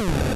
you